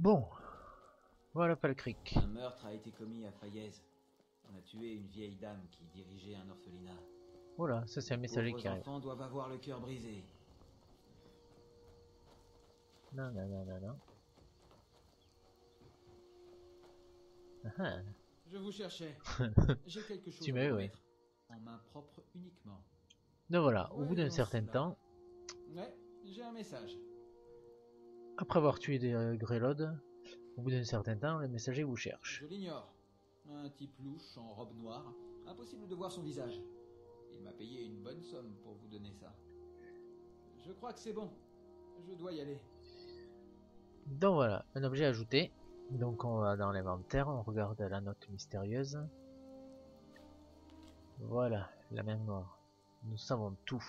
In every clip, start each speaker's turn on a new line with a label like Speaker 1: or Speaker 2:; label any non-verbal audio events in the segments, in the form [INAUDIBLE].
Speaker 1: Bon. Voilà pas le cric.
Speaker 2: Un meurtre a été commis à Fayez. On a tué une vieille dame qui dirigeait un orphelinat.
Speaker 1: Voilà, ça c'est un messager qui arrive.
Speaker 2: enfants doivent avoir le cœur brisé.
Speaker 1: Non, non, non, non, non. Ah ah.
Speaker 2: Je vous cherchais. [LAUGHS] J'ai quelque chose
Speaker 1: Tu
Speaker 2: à
Speaker 1: m'as eu,
Speaker 2: vous
Speaker 1: oui.
Speaker 2: mettre. En main propre uniquement.
Speaker 1: Donc voilà, au bout d'un certain temps,
Speaker 2: Ouais, j'ai un message.
Speaker 1: Après avoir tué des euh, au bout d'un certain temps, le messager vous cherche.
Speaker 2: Je l'ignore. Un type louche en robe noire. Impossible de voir son visage. Il m'a payé une bonne somme pour vous donner ça. Je crois que c'est bon. Je dois y aller.
Speaker 1: Donc voilà, un objet ajouté. Donc on va dans l'inventaire, on regarde la note mystérieuse. Voilà, la main noire. Nous savons tout.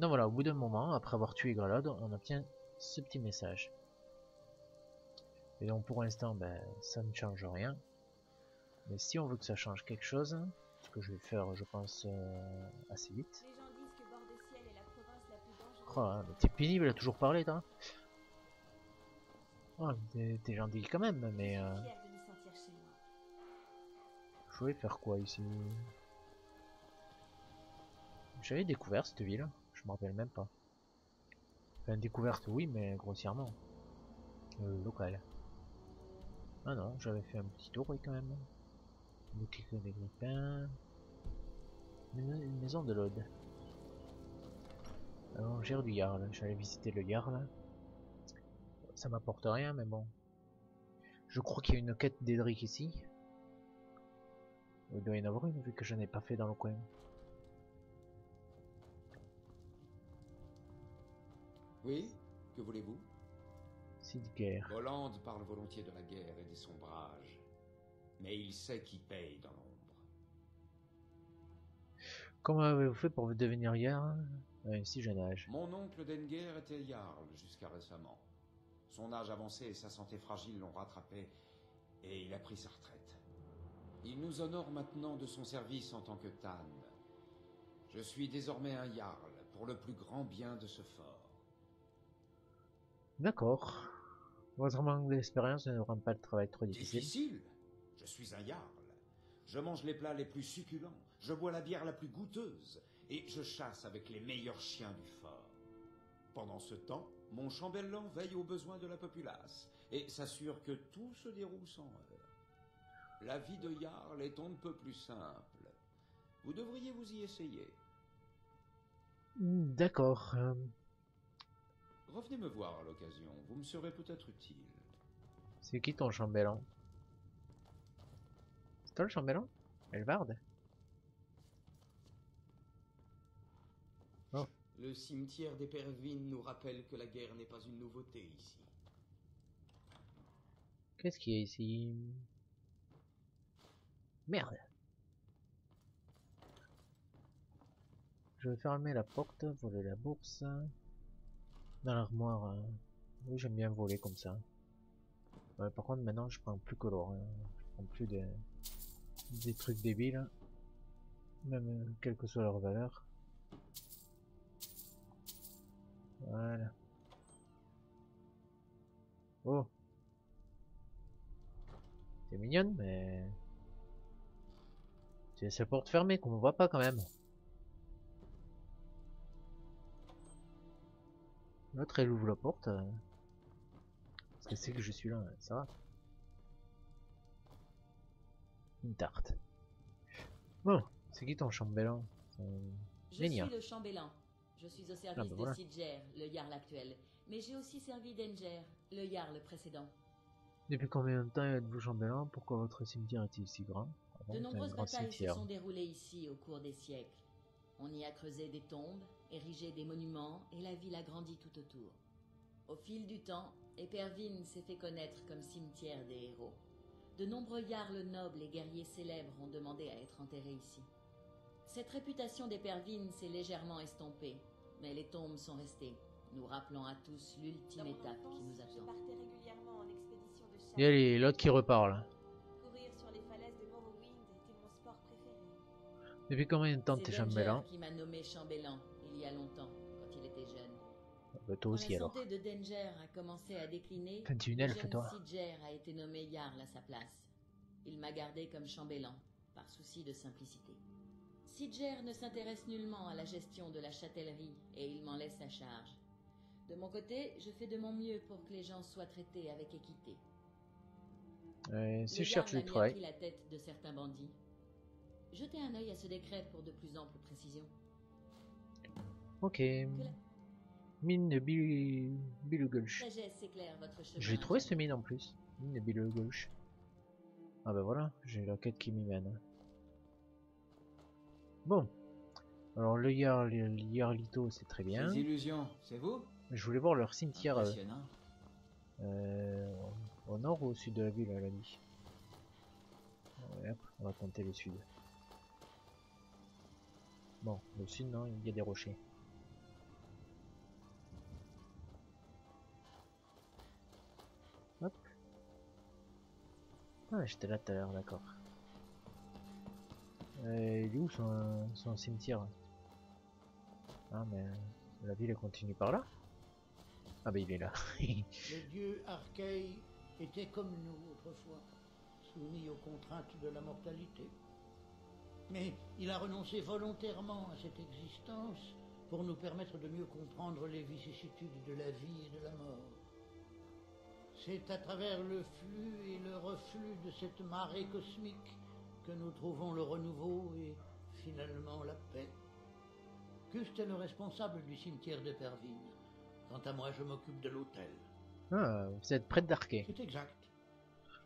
Speaker 1: Donc voilà, au bout d'un moment, après avoir tué Grelod, on obtient ce petit message. Et donc pour l'instant, ben, ça ne change rien. Mais si on veut que ça change quelque chose, ce que je vais faire, je pense, euh, assez vite.
Speaker 3: Les gens disent que Bord de Ciel est la province la plus dangereuse.
Speaker 1: Oh, hein, mais t'es pénible à toujours parler, toi. Oh, t'es gentil quand même, mais
Speaker 3: Je
Speaker 1: euh, je vais faire quoi ici? J'avais découvert cette ville, je me rappelle même pas. Enfin, découverte, oui, mais grossièrement. Euh, local. Ah non, j'avais fait un petit tour, oui, quand même. Des. Une, maison de l'Aude. Alors, gère du Jarl. J'allais visiter le Jarl. Ça m'apporte rien, mais bon. Je crois qu'il y a une quête d'Edric ici. Il doit y en avoir une, vu que je n'ai pas fait dans le coin.
Speaker 4: Oui Que voulez-vous?
Speaker 1: Sid Guerre.
Speaker 4: Hollande parle volontiers de la guerre et des sombrages. Mais il sait qui paye dans l'ombre.
Speaker 1: Comment avez-vous fait pour devenir Jarl à un si jeune âge?
Speaker 4: Mon oncle Denguer était Jarl jusqu'à récemment. Son âge avancé et sa santé fragile l'ont rattrapé et il a pris sa retraite. Il nous honore maintenant de son service en tant que Tan. Je suis désormais un Jarl pour le plus grand bien de ce fort.
Speaker 1: D'accord. Votre manque d'expérience ne rend pas le travail trop difficile.
Speaker 4: Difficile Je suis un Jarl. Je mange les plats les plus succulents, je bois la bière la plus goûteuse, et je chasse avec les meilleurs chiens du fort. Pendant ce temps, mon chambellan veille aux besoins de la populace et s'assure que tout se déroule sans heurts. La vie de Jarl est on ne peut plus simple. Vous devriez vous y essayer.
Speaker 1: D'accord.
Speaker 4: Revenez me voir à l'occasion, vous me serez peut-être utile.
Speaker 1: C'est qui ton chambellan? C'est toi le chambellan? Elvard?
Speaker 5: Le cimetière des Pervines nous rappelle que la guerre n'est pas une nouveauté ici.
Speaker 1: Qu'est-ce qu'il y a ici? Merde Je vais fermer la porte, voler la bourse. Dans l'armoire. hein. Oui, j'aime bien voler comme ça. Par contre, maintenant, je prends plus que l'or. hein. Je prends plus des, des trucs débiles. Même euh, quelle que soit leur valeur. Voilà. Oh. C'est mignonne, mais... C'est sa porte fermée qu'on ne voit pas quand même. L'autre elle ouvre la porte. euh, Parce que c'est que je suis là, hein, ça va. Une tarte. Bon, c'est qui ton chambellan? Euh,
Speaker 3: Je
Speaker 1: Lénia.
Speaker 3: suis le chambellan. Je suis au service
Speaker 1: Ah, bah voilà.
Speaker 3: de Sidger, le Jarl actuel. Mais j'ai aussi servi d'Enger, le Jarl précédent.
Speaker 1: Depuis combien de temps êtes-vous chambellan? Pourquoi votre cimetière est-il si grand? Ah
Speaker 3: De
Speaker 1: un
Speaker 3: nombreuses batailles se sont déroulées ici au cours des siècles. On y a creusé des tombes, érigé des monuments, et la ville a grandi tout autour. Au fil du temps, Épervine s'est fait connaître comme cimetière des héros. De nombreux jarls nobles et guerriers célèbres ont demandé à être enterrés ici. Cette réputation d'Épervine s'est légèrement estompée, mais les tombes sont restées, nous rappelant à tous l'ultime étape qui nous
Speaker 6: Je
Speaker 3: attend.
Speaker 6: partais régulièrement en expédition de chasse.
Speaker 1: Et allez, l'autre qui reparle.
Speaker 6: Courir sur les falaises de Morrowind était mon sport préféré.
Speaker 1: Depuis combien de temps t'es chambellan?
Speaker 3: qui m'a nommé chambellan il y a longtemps, quand il était jeune.
Speaker 1: Bah, toi
Speaker 3: Quand
Speaker 1: aussi
Speaker 3: la
Speaker 1: alors.
Speaker 3: santé de Danger a commencé à décliner,
Speaker 1: tu une
Speaker 3: le
Speaker 1: elfe, toi.
Speaker 3: A été nommé Jarl à sa place. Il m'a gardé comme chambellan, par souci de simplicité. Sidger ne s'intéresse nullement à la gestion de la châtellerie et il m'en laisse à charge. De mon côté, je fais de mon mieux pour que les gens soient traités avec équité.
Speaker 1: Euh,
Speaker 3: Le
Speaker 1: du
Speaker 3: a mis à
Speaker 1: travail.
Speaker 3: la tête de certains bandits. Jetez un œil à ce décret pour de plus amples précisions.
Speaker 1: Ok. Mine de
Speaker 3: chemin.
Speaker 1: J'ai trouvé ce mine en plus. Mine de Billugulch. Ah bah voilà, j'ai la quête qui m'y mène. Bon. Alors le Yarl, le Yarlito c'est très bien.
Speaker 2: Les illusions, c'est vous?
Speaker 1: Je voulais voir leur cimetière euh, euh, au nord ou au sud de la ville, elle a dit. Ouais, hop, on va tenter le sud. Bon, le sud non, il y a des rochers. Ah, j'étais là tout à l'heure, d'accord. Euh, il est où son, cimetière? Ah, mais la ville continue par là? Ah, bah il est là. [LAUGHS]
Speaker 7: Le dieu Arkei était comme nous autrefois, soumis aux contraintes de la mortalité. Mais il a renoncé volontairement à cette existence pour nous permettre de mieux comprendre les vicissitudes de la vie et de la mort. C'est à travers le flux et le reflux de cette marée cosmique que nous trouvons le renouveau et finalement la paix. Cust est le responsable du cimetière de Pervine. Quant à moi, je m'occupe de l'hôtel.
Speaker 1: Ah, vous êtes près d'Arkay.
Speaker 7: C'est exact.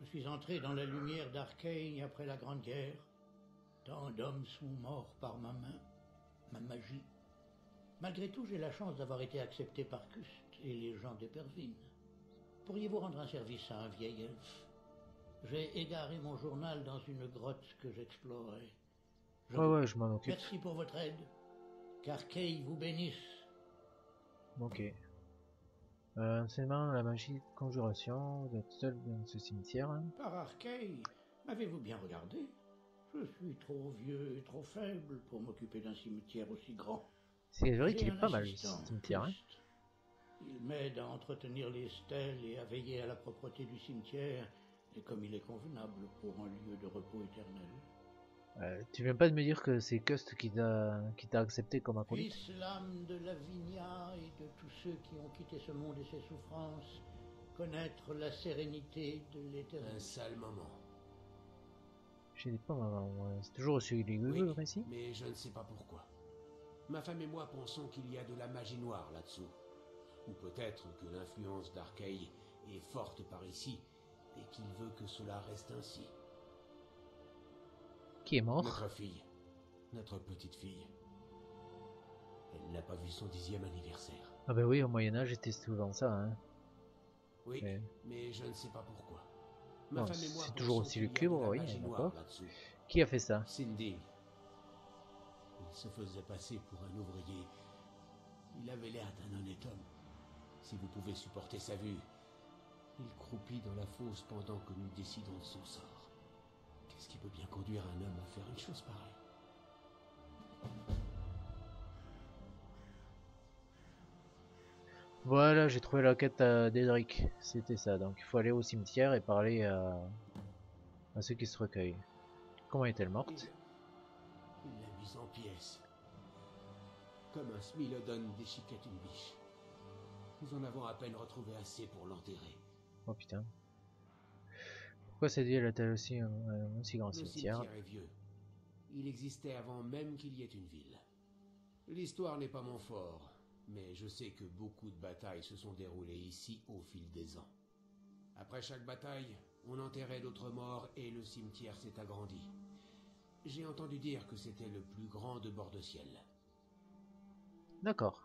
Speaker 7: Je suis entré dans la lumière d'Arkane après la Grande Guerre. Tant d'hommes sont morts par ma main, ma magie. Malgré tout, j'ai la chance d'avoir été accepté par Cust et les gens d'Epervine. Pourriez-vous rendre un service à un vieil elfe? J'ai égaré mon journal dans une grotte que j'explorais. Je
Speaker 1: Ouais,
Speaker 7: vous-
Speaker 1: ouais, je m'en occupe.
Speaker 7: Merci pour votre aide. Qu'Arkei vous bénisse.
Speaker 1: Ok. Euh, enseignement, la magie de conjuration, vous êtes seul dans ce cimetière. hein?
Speaker 7: Par Arkei, m'avez-vous bien regardé? Je suis trop vieux et trop faible pour m'occuper d'un cimetière aussi grand.
Speaker 1: C'est vrai qu'il est pas mal ce cimetière. Hein?
Speaker 7: Il m'aide à entretenir les stèles et à veiller à la propreté du cimetière, et comme il est convenable pour un lieu de repos éternel.
Speaker 1: Euh, tu viens pas de me dire que c'est Cust qui t'a qui t'a accepté comme acolyte?
Speaker 7: L'âme de Lavinia et de tous ceux qui ont quitté ce monde et ses souffrances connaître la sérénité de l'éternel.
Speaker 8: Un sale moment.
Speaker 1: Je sais pas, maman, c'est toujours aussi rigoureux
Speaker 8: Oui,
Speaker 1: le récit
Speaker 8: mais je ne sais pas pourquoi. Ma femme et moi pensons qu'il y a de la magie noire là-dessous. Ou peut-être que l'influence d'Arkei est forte par ici et qu'il veut que cela reste ainsi.
Speaker 1: Qui est mort?
Speaker 8: Notre fille, notre petite fille, elle n'a pas vu son dixième anniversaire.
Speaker 1: Ah bah oui, au Moyen-Âge, c'était souvent ça. Hein.
Speaker 8: Oui,
Speaker 1: Mais-
Speaker 8: mais je ne sais pas pourquoi.
Speaker 1: Non,
Speaker 8: femme et moi
Speaker 1: c'est toujours aussi
Speaker 8: de la
Speaker 1: oui, d'accord. Qui a fait ça?
Speaker 8: Cindy. Il se faisait passer pour un ouvrier. Il avait l'air d'un honnête homme. Si vous pouvez supporter sa vue. Il croupit dans la fosse pendant que nous décidons de son sort. Qu'est-ce qui peut bien conduire un homme à faire une chose pareille?
Speaker 1: Voilà, j'ai trouvé la quête à d'Edric. C'était ça. Donc il faut aller au cimetière et parler à, à ceux qui se recueillent. Comment est-elle morte?
Speaker 8: Il il l'a mise en pièces. Comme un smilodon déchiquette une biche. Nous en avons à peine retrouvé assez pour l'enterrer.
Speaker 1: Oh putain. Pourquoi cette ville a-t-elle aussi un, un aussi grand
Speaker 8: Le
Speaker 1: cimetière
Speaker 8: cimetière est vieux. Il existait avant même qu'il y ait une ville. L'histoire n'est pas mon fort, mais je sais que beaucoup de batailles se sont déroulées ici au fil des ans. Après chaque bataille, on enterrait d'autres morts et le cimetière s'est agrandi. J'ai entendu dire que c'était le plus grand de bord de ciel.
Speaker 1: D'accord.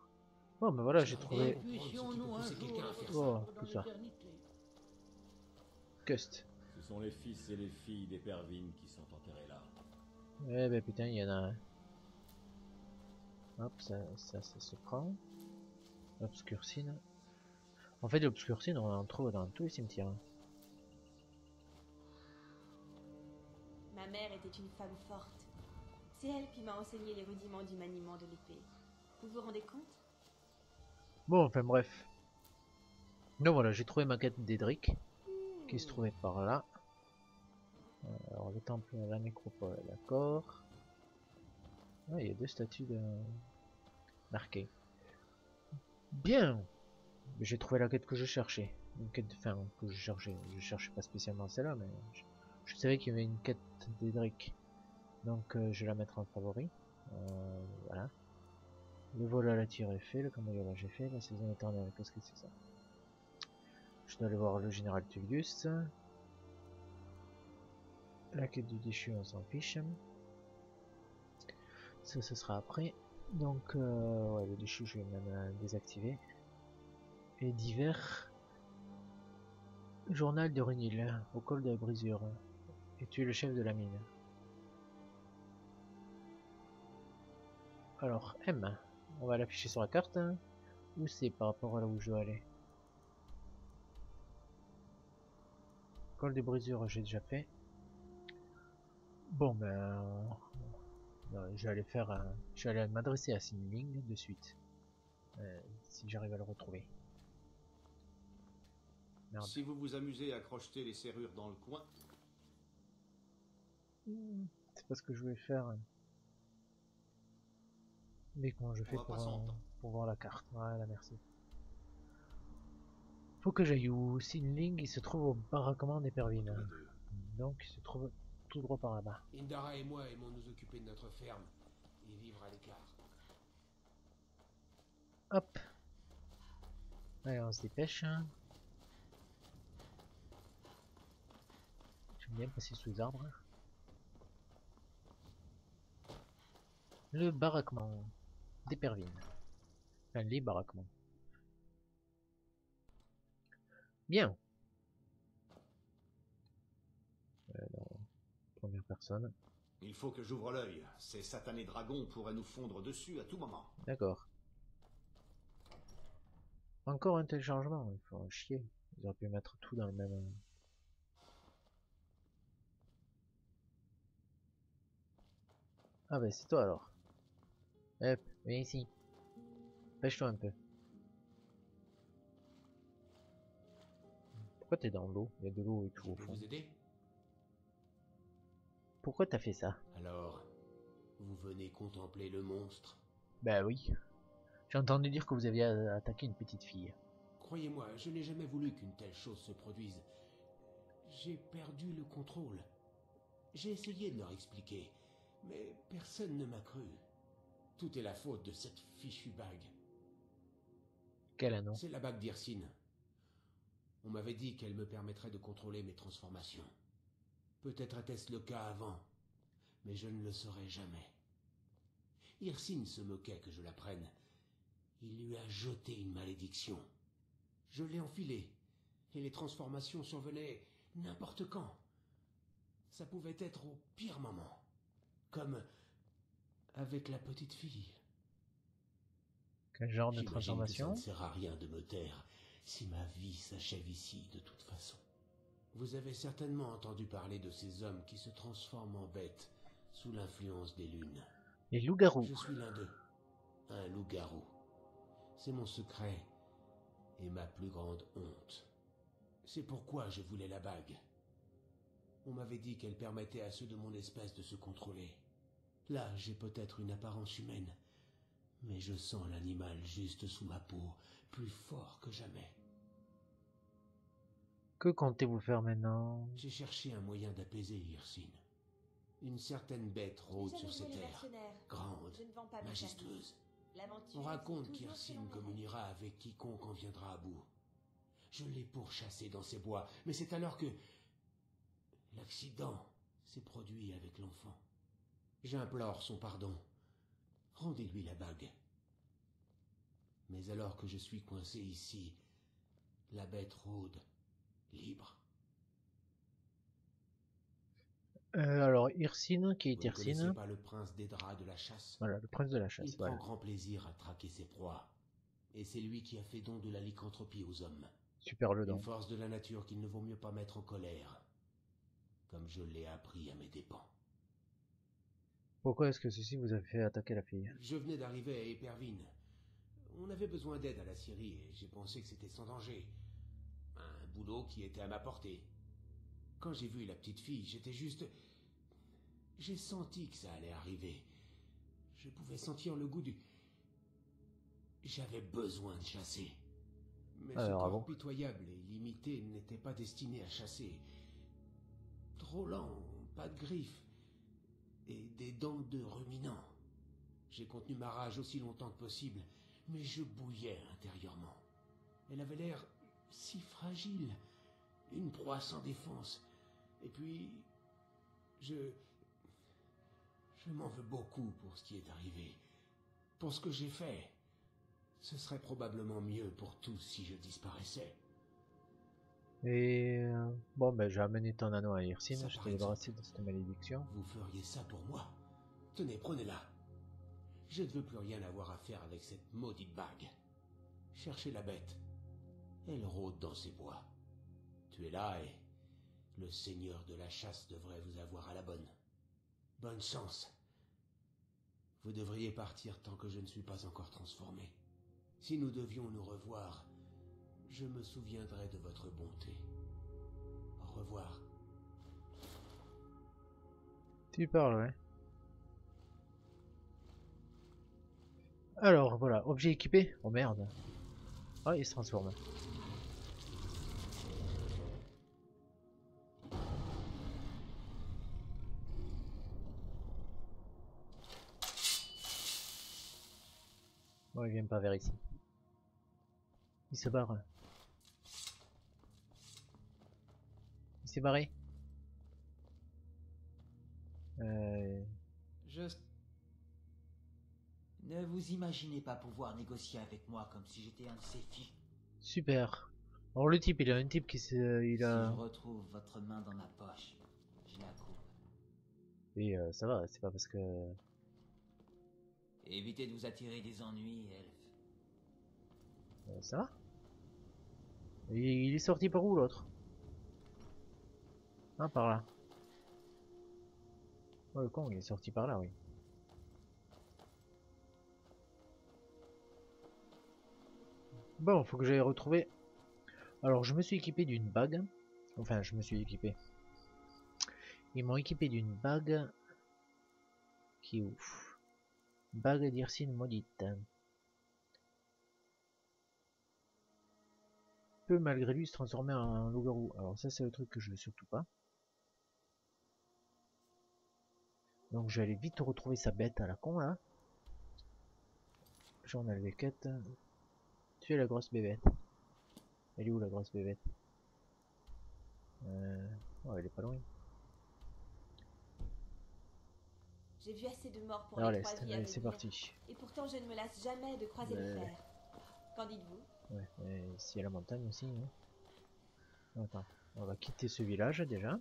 Speaker 1: Bon, ben voilà, j'ai trouvé Oh, tout ça. Cust.
Speaker 9: Ce sont les fils et les filles des Pervines qui sont enterrés là.
Speaker 1: Eh ben putain, il y en a un. Hop, ça, ça, ça se prend. Obscurcine. En fait, l'obscurcine, on en trouve dans tous les cimetières.
Speaker 6: Ma mère était une femme forte. C'est elle qui m'a enseigné les rudiments du maniement de l'épée. Vous vous rendez compte?
Speaker 1: Bon, enfin bref. Donc voilà, j'ai trouvé ma quête d'Edric, qui se trouvait par là. Euh, Alors le temple, la nécropole, d'accord. Ah, il y a deux statues marquées. Bien J'ai trouvé la quête que je cherchais. Une quête, enfin, que je cherchais. Je cherchais pas spécialement celle-là, mais je, je savais qu'il y avait une quête d'Edric. Donc euh, je vais la mettre en favori. Euh, voilà. Le vol à la tire est fait, le cambriolage est fait, la saison éternelle, qu'est-ce que c'est ça Je dois aller voir le général Tullius. La quête du déchu, on s'en fiche. Ça, ce sera après. Donc, euh, ouais, le déchu, je vais même euh, désactiver. Et divers. Journal de Runil, au col de la brisure. Et tu es le chef de la mine? Alors, M. On va l'afficher sur la carte. hein. Où c'est par rapport à là où je dois aller Col des brisures, j'ai déjà fait. Bon, ben. euh, je vais aller faire. un- Je vais aller m'adresser à Sinling de suite. Euh, si j'arrive à le retrouver. Merde.
Speaker 4: Si vous vous amusez à crocheter les serrures dans le coin,
Speaker 1: Hmm, C'est pas ce que je voulais faire. Mais comment je fais pour, voir la carte? Voilà, merci. Faut que j'aille où? Sinling, il se trouve au baraquement
Speaker 8: les deux.
Speaker 1: Donc il se trouve tout droit par là-bas.
Speaker 8: Indara et moi aimons nous occuper de notre ferme et vivre à l'écart.
Speaker 1: Hop Allez, on se dépêche. hein. J'aime bien passer sous les arbres. Le baraquement d'Eperville. Enfin, les baraquements. Bien. Euh, non. Première personne.
Speaker 4: il faut que j'ouvre l'œil. Ces satanés dragons pourraient nous fondre dessus à tout moment.
Speaker 1: D'accord. Encore un téléchargement, il faut en chier. Ils auraient pu mettre tout dans le même. euh. Ah bah c'est toi alors. Hop, viens ici. Pêche-toi un peu. Pourquoi t'es dans l'eau? Il y a de l'eau et tout
Speaker 8: Je
Speaker 1: au
Speaker 8: peux
Speaker 1: fond.
Speaker 8: vous aider?
Speaker 1: Pourquoi t'as fait ça?
Speaker 8: Alors, vous venez contempler le monstre?
Speaker 1: Bah oui. J'ai entendu dire que vous aviez attaqué une petite fille.
Speaker 8: Croyez-moi, je n'ai jamais voulu qu'une telle chose se produise. J'ai perdu le contrôle. J'ai essayé de leur expliquer, mais personne ne m'a cru. Tout est la faute de cette fichue bague.
Speaker 1: Quel anneau
Speaker 8: C'est la bague d'Irsine. On m'avait dit qu'elle me permettrait de contrôler mes transformations. Peut-être était-ce le cas avant, mais je ne le saurais jamais. Irsine se moquait que je la prenne. Il lui a jeté une malédiction. Je l'ai enfilée, et les transformations survenaient n'importe quand. Ça pouvait être au pire moment, comme avec la petite fille.
Speaker 1: Quel genre de
Speaker 8: J'imagine que
Speaker 1: transformation
Speaker 8: Ça ne sert à rien de me taire si ma vie s'achève ici de toute façon. Vous avez certainement entendu parler de ces hommes qui se transforment en bêtes sous l'influence des lunes.
Speaker 1: Les loups-garous.
Speaker 8: Je suis l'un d'eux, un loup-garou. C'est mon secret et ma plus grande honte. C'est pourquoi je voulais la bague. On m'avait dit qu'elle permettait à ceux de mon espèce de se contrôler. Là, j'ai peut-être une apparence humaine, mais je sens l'animal juste sous ma peau, plus fort que jamais.
Speaker 1: Que comptez-vous faire maintenant?
Speaker 8: J'ai cherché un moyen d'apaiser Hirsine. Une certaine bête rôde sur ces terres, grande,
Speaker 6: Je ne vends pas mes
Speaker 8: majestueuse. On raconte qu'Hirsine communiera avec quiconque en viendra à bout. Je l'ai pourchassé dans ces bois, mais c'est alors que l'accident s'est produit avec l'enfant. J'implore son pardon. Rendez-lui la bague. Mais alors que je suis coincé ici, la bête rôde, libre.
Speaker 1: Euh, alors, Irsine, qui est
Speaker 8: Vous
Speaker 1: Irsine
Speaker 8: pas le prince des draps de la chasse?
Speaker 1: Voilà, le prince de la chasse,
Speaker 8: Il
Speaker 1: voilà.
Speaker 8: prend grand plaisir à traquer ses proies. Et c'est lui qui a fait don de la lycanthropie aux hommes.
Speaker 1: Super le
Speaker 8: Une
Speaker 1: don.
Speaker 8: force de la nature qu'il ne vaut mieux pas mettre en colère. Comme je l'ai appris à mes dépens.
Speaker 1: Pourquoi est-ce que ceci vous a fait attaquer la fille?
Speaker 8: Je venais d'arriver à Épervine. On avait besoin d'aide à la Syrie et j'ai pensé que c'était sans danger. Un boulot qui était à ma portée. Quand j'ai vu la petite fille, j'étais juste... J'ai senti que ça allait arriver. Je pouvais sentir le goût du... J'avais besoin de chasser. Mais ce
Speaker 1: Alors, ah
Speaker 8: corps
Speaker 1: bon
Speaker 8: pitoyable et limité n'était pas destiné à chasser. Trop lent, pas de griffes. Des dents de ruminant. J'ai contenu ma rage aussi longtemps que possible, mais je bouillais intérieurement. Elle avait l'air si fragile, une proie sans défense. Et puis, je... Je m'en veux beaucoup pour ce qui est arrivé, pour ce que j'ai fait. Ce serait probablement mieux pour tous si je disparaissais.
Speaker 1: Et euh, bon, ben j'ai amené ton anneau à Irsine,
Speaker 8: Ça,
Speaker 1: je t'ai débarrassé de cette malédiction.
Speaker 8: Vous feriez ça pour moi? Tenez, prenez-la. Je ne veux plus rien avoir à faire avec cette maudite bague. Cherchez la bête. Elle rôde dans ces bois. Tuez-la et le seigneur de la chasse devrait vous avoir à la bonne. Bonne chance. Vous devriez partir tant que je ne suis pas encore transformé. Si nous devions nous revoir, je me souviendrai de votre bonté. Au revoir.
Speaker 1: Tu parles, ouais. Alors, voilà, objet équipé. Oh merde. Ah, il se transforme. Bon, il vient pas vers ici. Il se barre. Il s'est barré. Euh...
Speaker 10: Je... Ne vous imaginez pas pouvoir négocier avec moi comme si j'étais un de ces filles.
Speaker 1: Super. Alors le type, il a un type qui se, il
Speaker 10: Si
Speaker 1: a.
Speaker 10: je retrouve votre main dans ma poche, je la coupe.
Speaker 1: Oui, euh, ça va. C'est pas parce que.
Speaker 10: Évitez de vous attirer des ennuis, elfe.
Speaker 1: euh, ça va. Il, est sorti par où l'autre Ah, par là. Oh le con, il est sorti par là, oui. Bon, faut que j'aille retrouver. Alors, je me suis équipé d'une bague. Enfin, je me suis équipé. Ils m'ont équipé d'une bague qui est ouf. Bague d'Irsine maudite. Peut malgré lui se transformer en loup-garou. Alors ça c'est le truc que je veux surtout pas. Donc je vais aller vite retrouver sa bête à la con là. Journal des quêtes. Tu es la grosse bébête. Elle est où la grosse bébête? Euh... Oh elle est pas loin.
Speaker 6: J'ai vu assez de morts pour
Speaker 1: Alors
Speaker 6: les
Speaker 1: l'est,
Speaker 6: trois vies
Speaker 1: c'est parti.
Speaker 6: Et pourtant, je ne me lasse jamais de croiser le
Speaker 1: Ouais.
Speaker 6: fer. Qu'en dites-vous?
Speaker 1: Ouais, et a la montagne aussi. hein. Attends, on va quitter ce village déjà.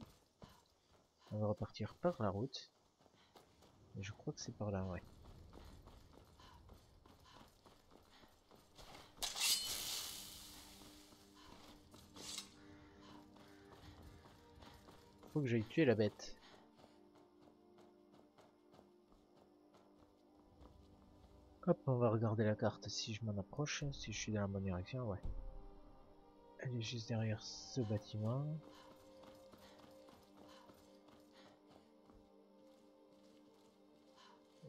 Speaker 1: On va repartir par la route. Je crois que c'est par là, ouais. Faut que j'aille tuer la bête. On va regarder la carte si je m'en approche, si je suis dans la bonne direction, ouais. Elle est juste derrière ce bâtiment.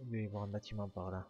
Speaker 1: Il doit y avoir un bâtiment par là.